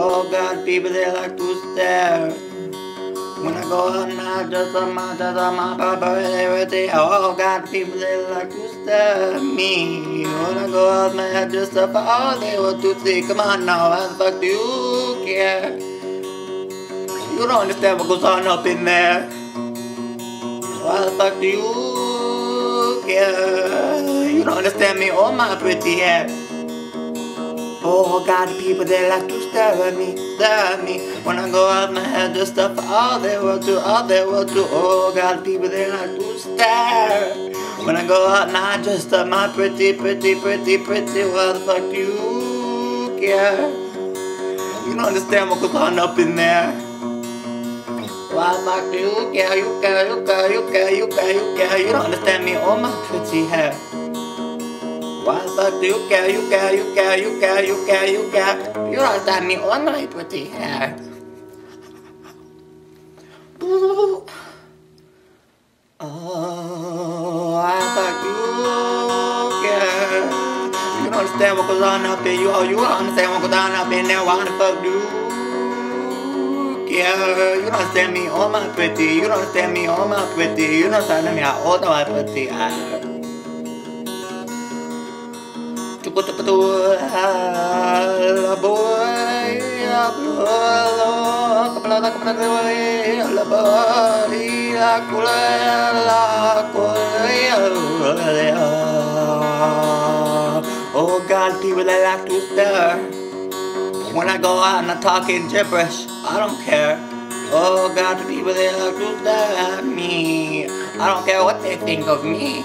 Oh God, people they like to stare. When I go out now, just on my, just on my popularity. Oh God, people they like to stare at me. When I go out, man, just up all they want to see. Come on now, how the fuck do you care? You don't understand what goes on up in there. Why the fuck do you care? You don't understand me or my pretty hair. Oh God, people they like to stare at me, stare at me. When I go out my head just stuff all they want to, all they want to Oh God, people they like to stare. When I go out now I just up my pretty, pretty, pretty, pretty What the fuck do you care? You don't understand what goes on up in there. Why the fuck do you care, you care, you care, you care, you care, you care. You don't understand me or my pretty hair do you care, you care, you care, you care, you care, you care? You don't understand me or my pretty hair. Oh, fuck do you care? You don't understand what goes on up in you, oh, you don't understand what goes on up in there. Why the fuck do you care? You don't understand me or my pretty, you don't understand me or my pretty, you don't understand me how old my pretty hair. Oh God, people that like to stare. When I go out and I'm talking gibberish, I don't care. Oh God, people that like to stare at me. I don't care what they think of me.